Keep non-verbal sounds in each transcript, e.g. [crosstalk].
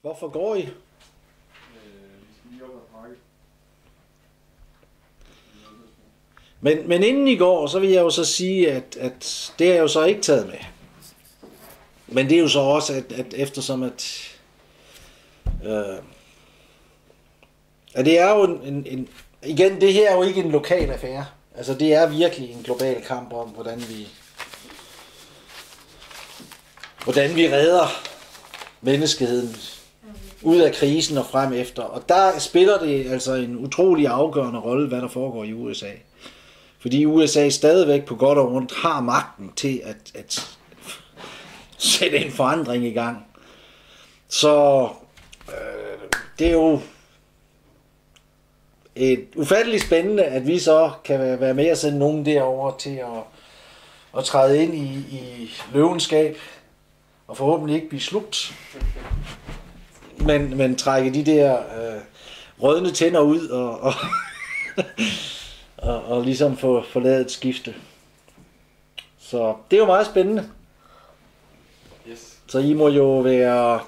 Hvorfor går I? Øh, vi skal lige op og pakke. Men, men inden I går, så vil jeg jo så sige, at, at det er jeg jo så ikke taget med. Men det er jo så også, at, at eftersom at... Øh, at det er jo en, en, en... Igen, det her er jo ikke en lokal affære. Altså, det er virkelig en global kamp om, hvordan vi... Hvordan vi redder menneskeheden ud af krisen og frem efter. Og der spiller det altså en utrolig afgørende rolle, hvad der foregår i USA. Fordi USA stadigvæk på godt og ondt har magten til at, at sætte en forandring i gang. Så øh, det er jo et ufatteligt spændende, at vi så kan være- med at sende nogen derover til at, at træde ind i, i løvenskab og forhåbentlig ikke blive slugt. Men, men trække de der øh, rødne tænder ud og, og, [laughs] og, og ligesom få, få lavet et skifte. Så det er jo meget spændende. Yes. Så I må jo være...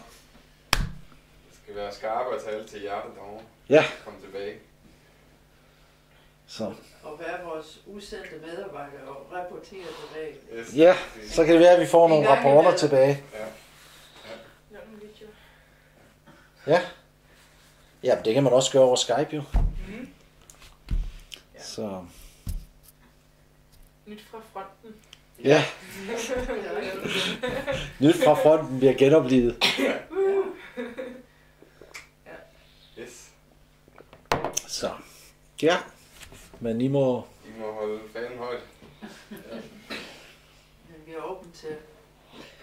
Det skal være skarpe og tale til hjertet derovre. Ja, Kom tilbage. så. Og være vores udsendte medarbejdere og rapportere tilbage. Yes. Ja, så kan det være, at vi får nogle rapporter tilbage. Ja. Ja. Ja, det kan man også gøre over Skype jo. Mm. Så Nyt fra fronten. ja, [laughs] nyt fra fronten bliver genoplevet. Yes. Så ja, men I må... I må holde fanen højt. Men vi er åbent til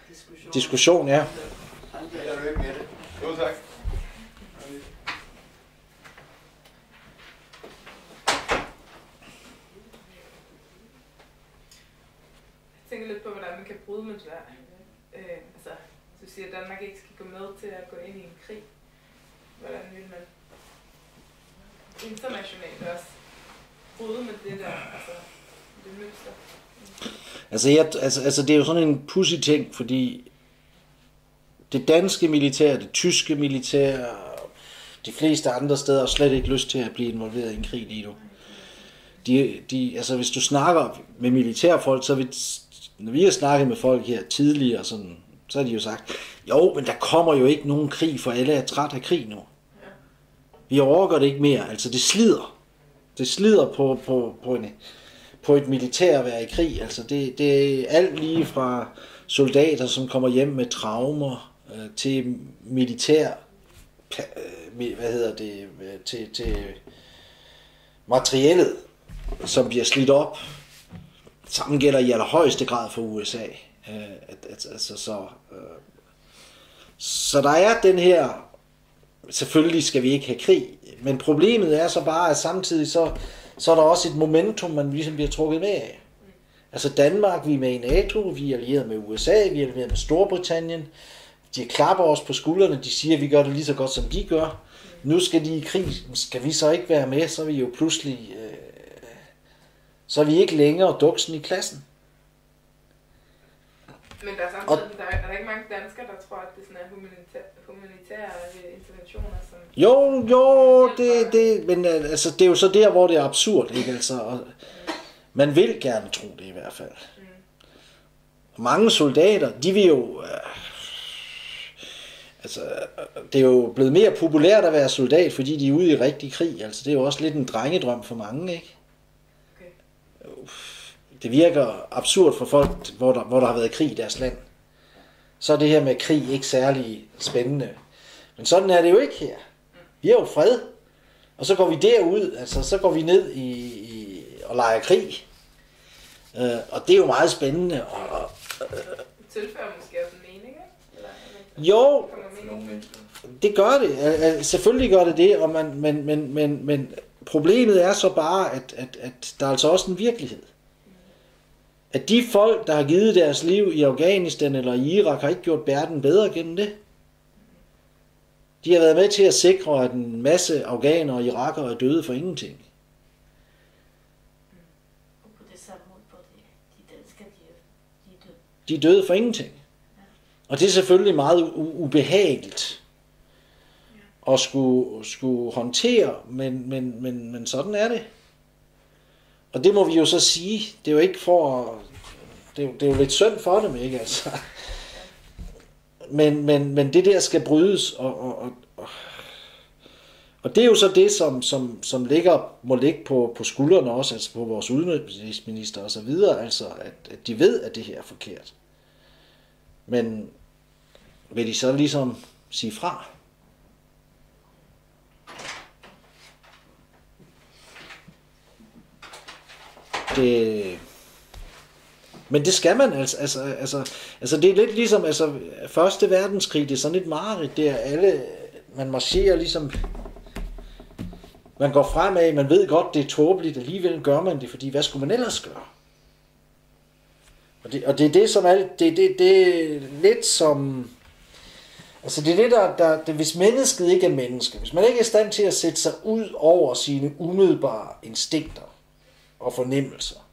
diskussion. Diskussion, ja. Jeg er ikke med det. Jo, tak. Tænker lidt på, hvordan man kan bryde med det. Øh, altså, du siger, at Danmark ikke skal gå med til at gå ind i en krig. Hvordan vil man internationalt også bryde med det der, altså det mønster? Altså, jeg, altså, altså det er jo sådan en pussy ting, fordi det danske militær, det tyske militær, de fleste andre steder har slet ikke lyst til at blive involveret i en krig lige nu. De, de, altså hvis du snakker med militærfolk, så vil, når vi har snakket med folk her tidligere, sådan, så har de jo sagt, jo, men der kommer jo ikke nogen krig, for alle er træt af krig nu. Vi overgår det ikke mere, altså det slider. Det slider på, på, på, en, på et militær at være i krig. Altså det, det er alt lige fra soldater, som kommer hjem med traumer, øh, til militær, øh, hvad hedder det, øh, til, til materiellet, som bliver slidt op. Sammen gælder i allerhøjeste grad for USA. Øh, at, at, altså, så, øh, så der er den her, selvfølgelig skal vi ikke have krig, men problemet er så bare, at samtidig så, så er der også et momentum, man ligesom bliver trukket med af. Altså Danmark, vi er med i NATO, vi er allieret med USA, vi er allieret med Storbritannien. De klapper os på skuldrene, de siger, at vi gør det lige så godt, som de gør. Nu skal de i krig, skal vi så ikke være med, så er vi jo pludselig, øh, så er vi ikke længere duksen i klassen. Men der er samtidig, der er, er der ikke mange danskere, der tror, at det sådan er humanitære, humanitære øh, interventioner, som... Jo, jo, det, det, men øh, altså, det er jo så der, hvor det er absurd, ikke? Altså, og, man vil gerne tro det i hvert fald. Mange soldater, de vil jo... Øh, altså, det er jo blevet mere populært at være soldat, fordi de er ude i rigtig krig. Altså, det er jo også lidt en drengedrøm for mange, ikke? Det virker absurd for folk, hvor der, hvor der har været krig i deres land. Så er det her med krig ikke særlig spændende. Men sådan er det jo ikke her. Vi har jo fred. Og så går vi derud, altså så går vi ned i, i og leger krig. Uh, og det er jo meget spændende. Og, og, Det tilføjer måske også en mening, ikke? Eller, eller jo, det gør det. Selvfølgelig gør det det, og man, men, men, men, men problemet er så bare, at, at, at der er altså også en virkelighed. At de folk, der har givet deres liv i Afghanistan eller i Irak, har ikke gjort verden bedre gennem det. De har været med til at sikre, at en masse afghanere og irakere er døde for ingenting. De er, de døde. De er døde for ingenting. Og det er selvfølgelig meget ubehageligt at skulle, skulle håndtere, men, men, men, men sådan er det. Og det må vi jo så sige, det er jo ikke for at, det er, det er jo lidt synd for dem, ikke altså. Men, men, men det der skal brydes, og, og, og, og, og det er jo så det, som, som, som ligger, må ligge på, på skuldrene også, altså på vores udenrigsminister og så videre, altså at, at de ved, at det her er forkert. Men vil de så ligesom sige fra? Det, men det skal man altså, altså, altså, altså det er lidt ligesom, altså første verdenskrig, det er sådan lidt mareridt, det er alle, man marcherer ligesom, man går fremad, man ved godt, det er tåbeligt, alligevel gør man det, fordi hvad skulle man ellers gøre? Og det, og det er det, som alt, det, det, det er lidt som, altså det er det, der, der det, hvis mennesket ikke er menneske, hvis man ikke er i stand til at sætte sig ud over sine umiddelbare instinkter og fornemmelser,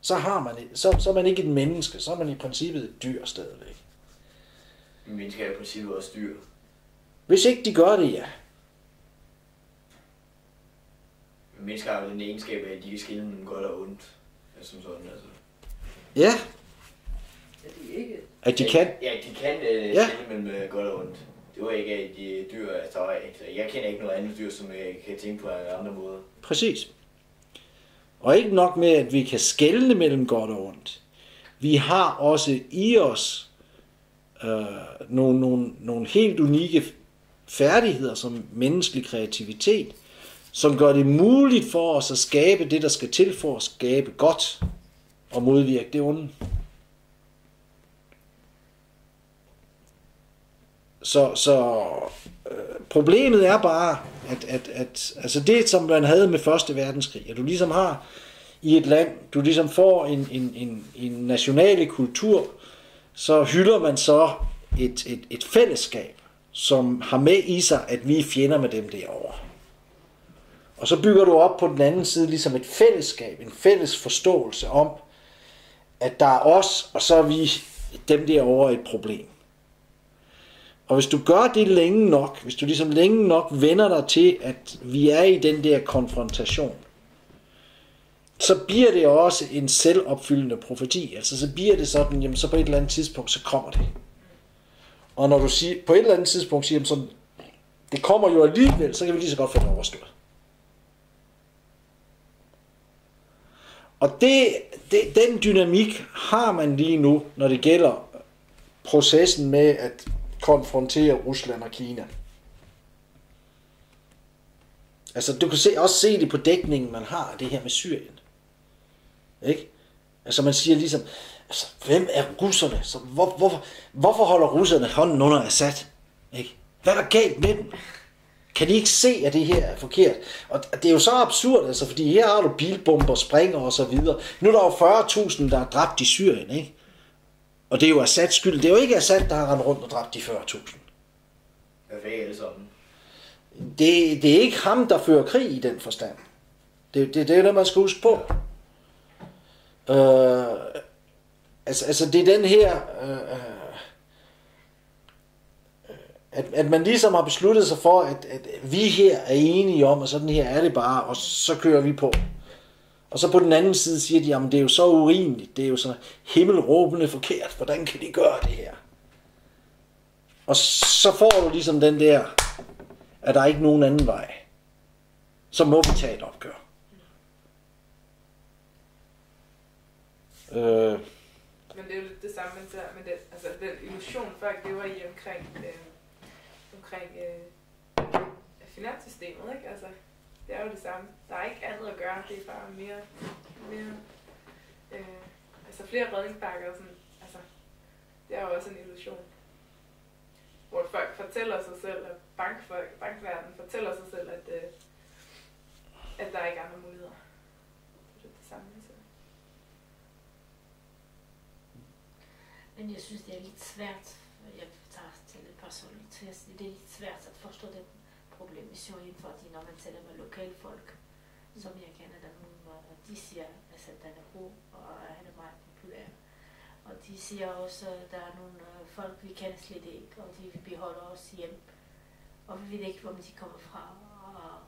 så, har man, så, så er man ikke et menneske, så er man i princippet et dyr stadigvæk. Mennesker er i princippet også dyr. Hvis ikke de gør det, ja. Men Mennesker har jo den egenskab af, at de kan skille mellem godt og ondt. Altså, som sådan, altså. Ja, Er de ikke? at de kan. Ja, de kan øh, Ja. skille mellem øh, godt og ondt. Det var ikke, at de er dyr, altså, der var ikke, jeg kender ikke noget andet dyr, som jeg kan tænke på andre måder. Præcis. Og ikke nok med, at vi kan skelne mellem godt og ondt. Vi har også i os øh, nogle, nogle, nogle helt unikke færdigheder som menneskelig kreativitet, som gør det muligt for os at skabe det, der skal til for at skabe godt og modvirke det onde. Så, så øh, problemet er bare, at, at, at altså det, som man havde med Første Verdenskrig, at du ligesom har i et land, du ligesom får en, en, en, en nationale kultur, så hylder man så et, et, et fællesskab, som har med i sig, at vi er fjender med dem derovre. Og så bygger du op på den anden side ligesom et fællesskab, en fælles forståelse om, at der er os, og så er vi dem derovre et problem. Og hvis du gør det længe nok, hvis du ligesom længe nok vender dig til, at vi er i den der konfrontation, så bliver det også en selvopfyldende profeti. Altså så bliver det sådan, jamen så på et eller andet tidspunkt, så kommer det. Og når du siger, på et eller andet tidspunkt siger, jamen sådan, det kommer jo alligevel, så kan vi lige så godt få det overstået. Og det, det, den dynamik har man lige nu, når det gælder processen med at konfrontere Rusland og Kina. Altså, du kan se, også se det på dækningen, man har det her med Syrien. Ikke? Altså, man siger ligesom, altså, hvem er russerne? Så hvor, hvor, hvorfor holder russerne hånden under Assad? Ikke? Hvad er der galt med dem? Kan de ikke se, at det her er forkert? Og det er jo så absurd, altså, fordi her har du bilbomber, springer og så videre. Nu er der jo 40.000, der er dræbt i Syrien, ikke? Og det er jo Assads skyld. Det er jo ikke Assad, der har rendt rundt og dræbt de 40.000. Hvad fanden alle sammen? Det, det er ikke ham, der fører krig i den forstand. Det, det, det er det, man skal huske på. Øh, altså, altså, det er den her... Øh, øh, at, at man ligesom har besluttet sig for, at, at vi her er enige om, at sådan her er det bare, og så kører vi på. Og så på den anden side siger de, jamen det er jo så urimeligt, det er jo så himmelråbende forkert, hvordan kan de gøre det her? Og så får du ligesom den der, at der er ikke nogen anden vej. Så må vi tage et opgør. Øh, Men det er jo lidt det samme, man ser med den, altså den illusion, folk lever i omkring, øh, omkring øh, finanssystemet, ikke? Altså, det er jo det samme. Der er ikke andet at gøre, det er bare mere, mere øh, altså flere redningspakker og sådan, altså, det er jo også en illusion. Hvor folk fortæller sig selv, at bankfolk, bankverdenen fortæller sig selv, at, øh, at der ikke er andre muligheder. Det er det samme, altså. Men jeg synes, det er lidt svært, jeg tager til et par så det er lidt svært at forstå det problem i Syrien, fordi når man taler med lokalfolk, som jeg kender der nu, og de siger, altså, at den er god, og han er meget populær. Og de siger også, at der er nogle øh, folk, vi kender slet ikke, og de beholder os hjem. og vi ved ikke, hvor de kommer fra, og,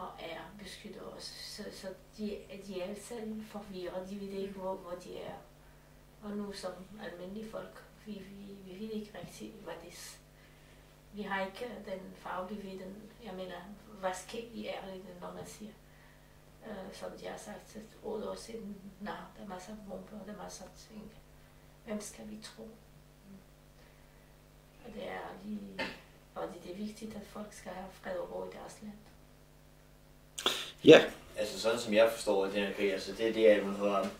og er beskytter os. Så, så de, de er sammen forvirret, de ved ikke, hvor, hvor de er. Og nu som almindelige folk, vi, vi, vi ved ikke rigtigt, hvad det er. Vi har ikke den faglige viden. Jeg mener, hvad skal vi ærligt, når man siger, øh, som de har sagt til otte år siden, nej, der er masser af bomber, der er masser af ting. Hvem skal vi tro? Og det er lige, og det er vigtigt, at folk skal have fred og ro i deres land. Ja, Altså sådan som jeg forstår den her krig, altså det er det, at man har...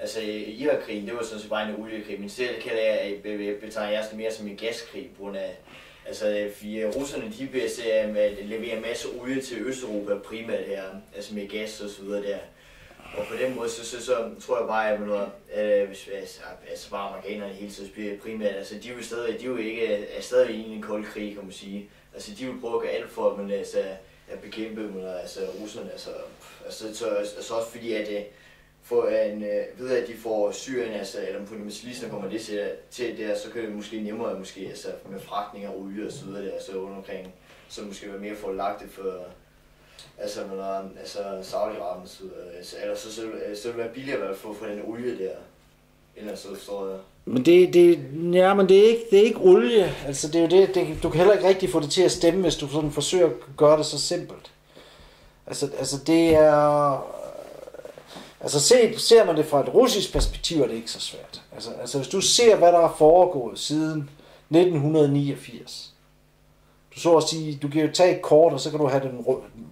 Altså Irak-krigen, det var sådan set bare en oliekrig, men selv kalder jeg, jeg betegner jeg sådan mere som en gaskrig, på grund af, altså øh, fordi øh, russerne, de vil øh, levere masse olie til Østeuropa primært her, altså med gas og så videre der. Og på den måde, så, så, så tror jeg bare, at man øh, hvis, altså, altså bare amerikanerne hele tiden bliver primært, altså de er jo stadig, de er jo ikke, er stadig i en kold krig, kan man sige. Altså de vil prøve at gøre alt for, at man altså, at bekæmpe dem, altså russerne, altså, altså, så, altså også fordi, at få for en, øh, ved at de får Syrien, altså, eller fundamentalister kommer det til, til der, så kan det måske nemmere måske, altså, med fragtning af olie og så videre der, så rundt omkring, så måske være mere forlagtigt for, altså, når, altså Saudi-Arabien, så, altså, eller så, så, øh, så, vil det være billigere i hvert fald for den olie der, eller så står jeg. Men det, det, ja, men det er, ikke, det er ikke olie. Altså, det er jo det, det, du kan heller ikke rigtig få det til at stemme, hvis du sådan forsøger at gøre det så simpelt. Altså, altså det er... Altså se, ser man det fra et russisk perspektiv, er det ikke så svært. Altså, altså hvis du ser, hvad der er foregået siden 1989, du så at sige, du kan jo tage et kort, og så kan du have den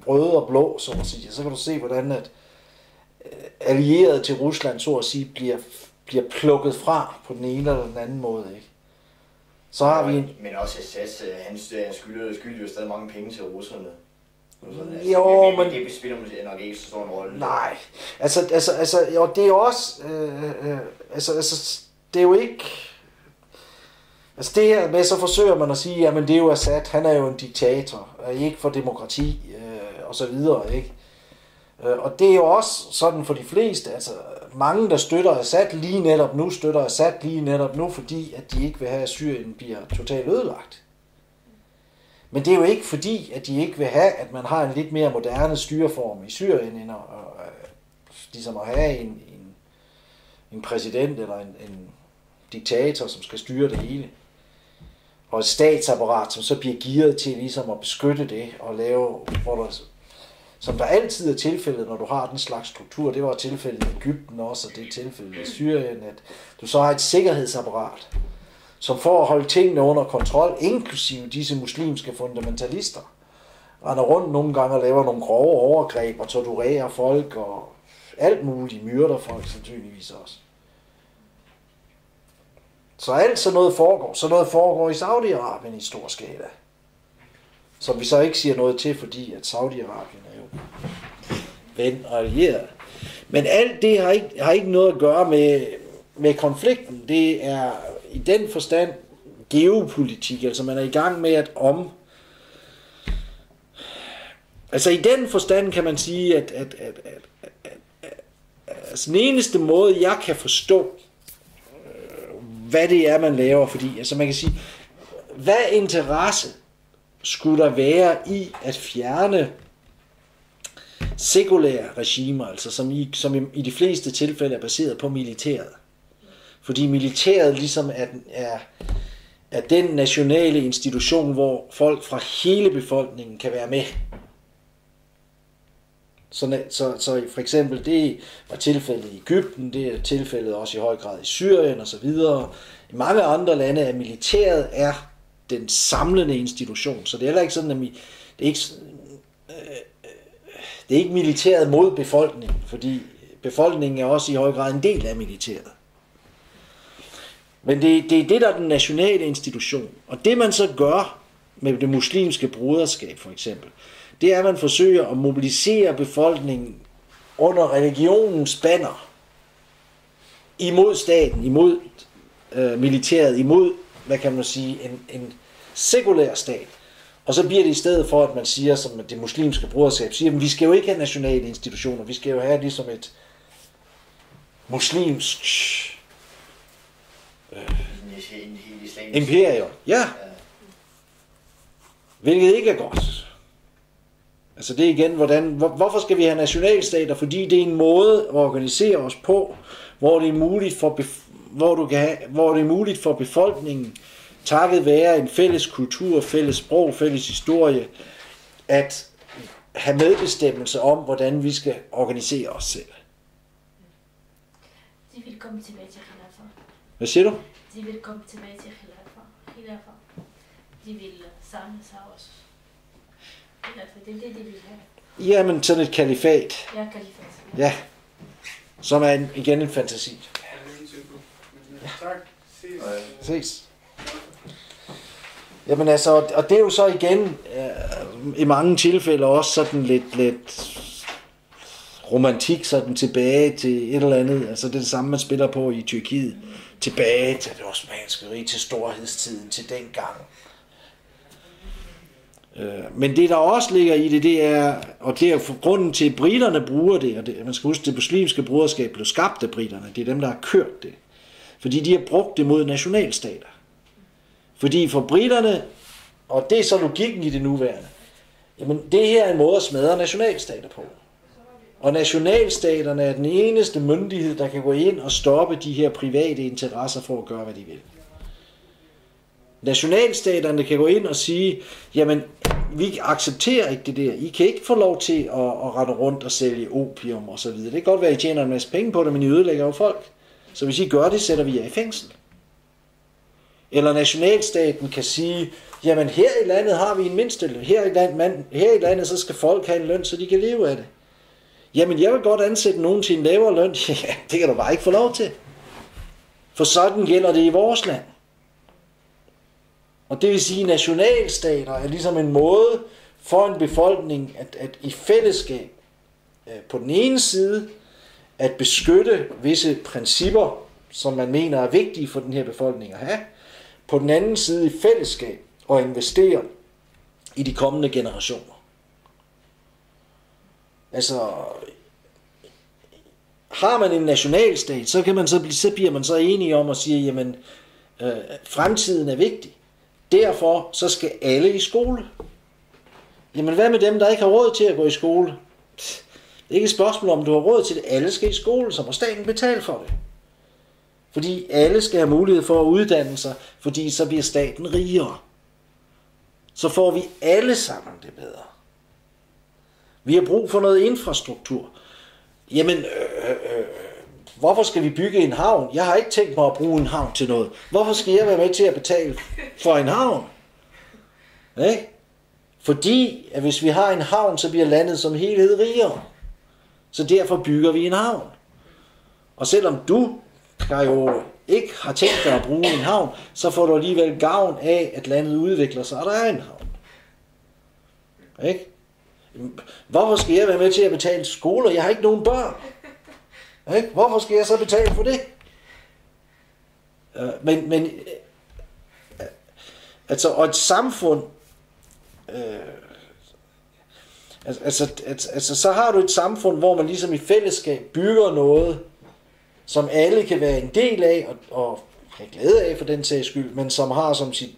røde og blå, så at sige, og så kan du se, hvordan at øh, allierede til Rusland, så at sige, bliver bliver plukket fra på den ene eller den anden måde. Ikke? Så har vi en... Men også Assad, øh, han skylder, skylder jo stadig mange penge til russerne. Altså, jo, men... Det spiller måske nok ikke så stor en rolle. Nej, altså, altså, altså jo, det er jo også, øh, øh, altså, altså, det er jo ikke, altså det her med, så forsøger man at sige, jamen det er jo Assad, han er jo en diktator, ikke for demokrati, øh, og så videre, ikke? Øh, og det er jo også sådan for de fleste, altså mange, der støtter Assad lige netop nu, støtter Assad lige netop nu, fordi at de ikke vil have, at Syrien bliver totalt ødelagt. Men det er jo ikke fordi, at de ikke vil have, at man har en lidt mere moderne styreform i Syrien, end at, at, ligesom at have en, en, en præsident eller en, en diktator, som skal styre det hele. Og et statsapparat, som så bliver gearet til ligesom at beskytte det og lave, hvor der som der altid er tilfældet, når du har den slags struktur. Det var tilfældet i Ægypten også, og det er tilfældet i Syrien, at du så har et sikkerhedsapparat, som for at holde tingene under kontrol, inklusive disse muslimske fundamentalister. Render rundt nogle gange og laver nogle grove overgreb og torturerer folk og alt muligt, myrder folk sandsynligvis også. Så alt sådan noget foregår. Så noget foregår i Saudi-Arabien i stor skala. Som vi så ikke siger noget til, fordi at Saudi-Arabien er jo ven og allieret. Men alt det har ikke, har ikke noget at gøre med, med konflikten. Det er i den forstand geopolitik. Altså man er i gang med at om... Altså i den forstand kan man sige, at, at, at, at, at, at, at altså den eneste måde, jeg kan forstå, øh, hvad det er, man laver, fordi altså man kan sige, hvad interesse skulle der være i at fjerne sekulære regimer, altså som i, som i, i de fleste tilfælde er baseret på militæret. Fordi militæret ligesom er, er, er den nationale institution, hvor folk fra hele befolkningen kan være med. Så, så, så for eksempel det var tilfældet i Ægypten, det er tilfældet også i høj grad i Syrien og så videre. I mange andre lande er militæret er den samlende institution. Så det er heller ikke sådan, at vi, det er ikke, øh, øh, det er ikke militæret mod befolkningen, fordi befolkningen er også i høj grad en del af militæret. Men det, det er det, der er den nationale institution. Og det man så gør med det muslimske broderskab for eksempel, det er, at man forsøger at mobilisere befolkningen under religionens banner imod staten, imod øh, militæret, imod, hvad kan man sige, en, en sekulær stat. Og så bliver det i stedet for, at man siger, som det muslimske broderskab siger, at vi skal jo ikke have nationale institutioner, vi skal jo have ligesom et muslimsk øh, imperium. Ja. Hvilket ikke er godt. Altså det er igen, hvordan, hvor, hvorfor skal vi have nationalstater? Fordi det er en måde at organisere os på, hvor det er muligt for, bef- hvor du kan have, hvor det er muligt for befolkningen, takket være en fælles kultur, fælles sprog, fælles historie, at have medbestemmelse om, hvordan vi skal organisere os selv. De vil komme tilbage til hvad siger du? De vil komme tilbage til Khilafah. Khilafah. De vil samle sig også. Det er det, de vil have. Jamen, sådan et kalifat. Ja, kalifat. Ja. Som er en, igen en fantasi. Ja, Tak. Ses. Ses. Jamen altså, og det er jo så igen øh, i mange tilfælde også sådan lidt, lidt romantik sådan tilbage til et eller andet. Altså det er det samme, man spiller på i Tyrkiet. Tilbage til det osmanske rige, til storhedstiden, til den gang. Øh, men det der også ligger i det, det er, og det er for grunden til, at britterne bruger det, og det, man skal huske, at det muslimske broderskab blev skabt af britterne, det er dem, der har kørt det. Fordi de har brugt det mod nationalstater. Fordi for britterne, og det er så logikken i det nuværende, jamen det her er en måde at smadre nationalstater på. Og nationalstaterne er den eneste myndighed, der kan gå ind og stoppe de her private interesser for at gøre, hvad de vil. Nationalstaterne kan gå ind og sige, jamen, vi accepterer ikke det der. I kan ikke få lov til at, at rette rundt og sælge opium og så videre. Det kan godt være, at I tjener en masse penge på det, men I ødelægger jo folk. Så hvis I gør det, sætter vi jer i fængsel. Eller nationalstaten kan sige, jamen her i landet har vi en mindsteløn. Her i, land, man, her i landet, så skal folk have en løn, så de kan leve af det. Jamen jeg vil godt ansætte nogen til en lavere løn. [laughs] Ja, det kan du bare ikke få lov til. For sådan gælder det i vores land. Og det vil sige, at nationalstater er ligesom en måde for en befolkning at, at i fællesskab øh, på den ene side at beskytte visse principper, som man mener er vigtige for den her befolkning at have, på den anden side i fællesskab og investere i de kommende generationer. Altså, har man en nationalstat, så, kan man så, blive, så bliver man så enige om at sige, jamen, øh, fremtiden er vigtig. Derfor så skal alle i skole. Jamen hvad med dem, der ikke har råd til at gå i skole? Det er ikke et spørgsmål om, du har råd til det. Alle skal i skole, så må staten betale for det. Fordi alle skal have mulighed for at uddanne sig, fordi så bliver staten rigere. Så får vi alle sammen det bedre. Vi har brug for noget infrastruktur. Jamen, øh, øh, øh, hvorfor skal vi bygge en havn? Jeg har ikke tænkt mig at bruge en havn til noget. Hvorfor skal jeg være med til at betale for en havn? Ikke? Fordi, at hvis vi har en havn, så bliver landet som helhed rigere. Så derfor bygger vi en havn. Og selvom du, jo ikke har tænkt dig at bruge en havn, så får du alligevel gavn af, at landet udvikler sig, og der er en havn. Ikke? Hvorfor skal jeg være med til at betale skoler? Jeg har ikke nogen børn. Ikke? Hvorfor skal jeg så betale for det? Øh, men, men øh, altså, og et samfund, øh, altså, altså, altså, så har du et samfund, hvor man ligesom i fællesskab bygger noget, som alle kan være en del af, og, og have glæde af for den sags skyld, men som har som sit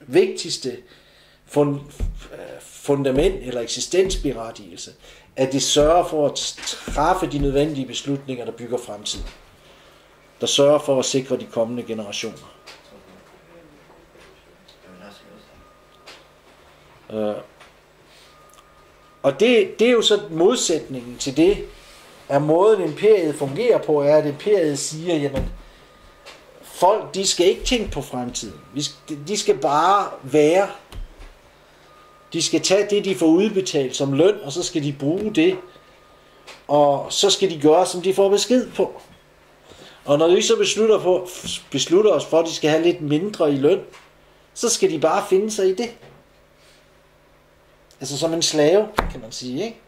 vigtigste fund, fundament eller eksistensberettigelse, at det sørger for at træffe de nødvendige beslutninger, der bygger fremtiden. Der sørger for at sikre de kommende generationer. Øh, og det, det er jo så modsætningen til det, at måden imperiet fungerer på, er, at imperiet siger, jamen, folk, de skal ikke tænke på fremtiden. Vi de skal bare være. De skal tage det, de får udbetalt som løn, og så skal de bruge det. Og så skal de gøre, som de får besked på. Og når vi så beslutter, på, beslutter os for, at de skal have lidt mindre i løn, så skal de bare finde sig i det. Altså som en slave, kan man sige, ikke?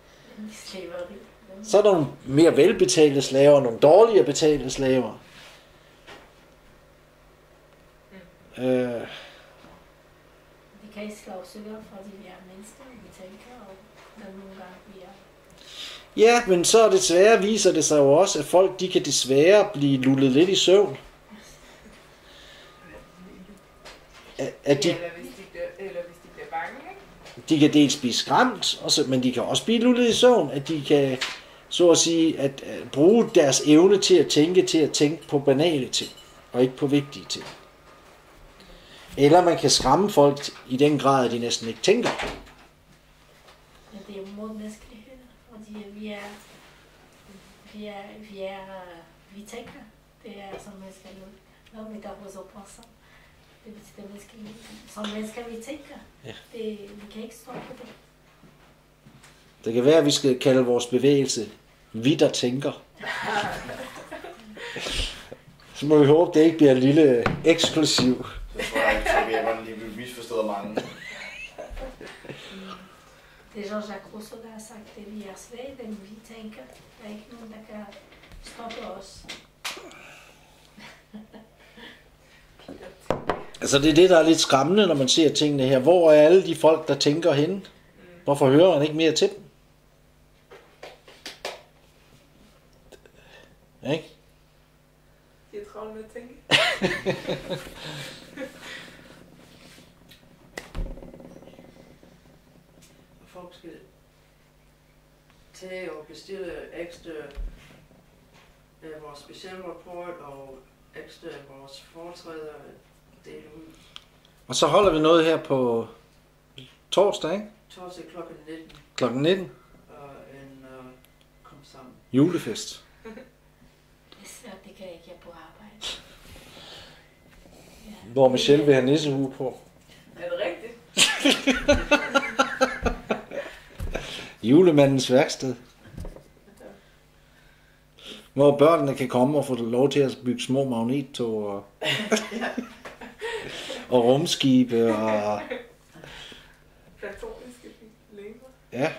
Så er der nogle mere velbetalte slaver, og nogle dårligere betalte slaver. Øh, vi kan ikke slavsøger, fordi vi er mennesker, vi tænker, og der nogle gange vi er ja, men så desværre viser det sig jo også, at folk de kan desværre blive lullet lidt i søvn. At, at de, Eller hvis de de de kan dels blive skræmt, og så, men de kan også blive lullet i søvn, at de kan, så at sige, at, at bruge deres evne til at tænke, til at tænke på banale ting, og ikke på vigtige ting. Eller man kan skræmme folk i den grad, at de næsten ikke tænker. Men det er mod menneskeligheden, fordi vi er, vi er, vi er, vi tænker. Det er som mennesker. Når vi der hos opasser. Det betyder menneskeligheden. Som mennesker vi tænker. Ja. Det, vi kan ikke stoppe det. Det kan være, at vi skal kalde vores bevægelse vi, der tænker. [laughs] Så må vi håbe, det ikke bliver en lille eksklusiv. Så tror jeg ikke, vil jeg lige blive misforstået mange. Det er Jean-Jacques Rousseau, der har sagt det. Vi er svage, men vi tænker. Der er ikke nogen, der kan stoppe os. Altså det er det, der er lidt skræmmende, når man ser tingene her. Hvor er alle de folk, der tænker henne? Hvorfor hører man ikke mere til dem? Ikke? De er travlt med at tænke. [laughs] Og folk skal tage og bestille ekstra af vores specialrapport og ekstra vores foretræder dele ud Og så holder vi noget her på torsdag, ikke? torsdag kl. 19 Klokken 19. og en uh, kom sammen. Julefest. Det er det kan jeg ikke. Jeg er på arbejde. Ja. Hvor Michelle vil have nissehue på. Er det rigtigt? [laughs] Julemandens værksted. Hvor børnene kan komme og få lov til at bygge små magnettog og, [laughs] og rumskibe og Platoniske lemmer. ja,